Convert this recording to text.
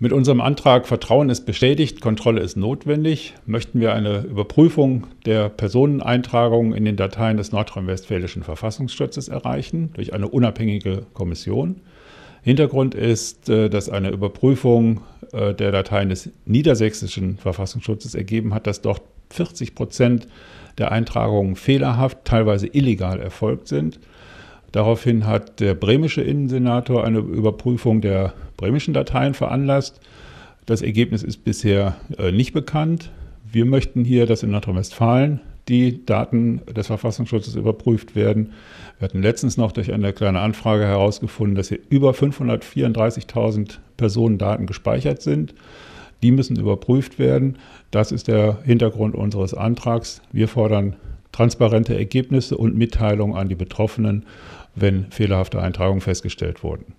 Mit unserem Antrag Vertrauen ist bestätigt, Kontrolle ist notwendig, möchten wir eine Überprüfung der Personeneintragungen in den Dateien des nordrhein-westfälischen Verfassungsschutzes erreichen durch eine unabhängige Kommission. Hintergrund ist, äh, dass eine Überprüfung äh, der Dateien des niedersächsischen Verfassungsschutzes ergeben hat, dass dort 40 Prozent der Eintragungen fehlerhaft, teilweise illegal erfolgt sind. Daraufhin hat der bremische Innensenator eine Überprüfung der bremischen Dateien veranlasst. Das Ergebnis ist bisher äh, nicht bekannt. Wir möchten hier, dass in Nordrhein-Westfalen die Daten des Verfassungsschutzes überprüft werden. Wir hatten letztens noch durch eine kleine Anfrage herausgefunden, dass hier über 534.000 Personendaten gespeichert sind. Die müssen überprüft werden. Das ist der Hintergrund unseres Antrags. Wir fordern transparente Ergebnisse und Mitteilungen an die Betroffenen wenn fehlerhafte Eintragungen festgestellt wurden.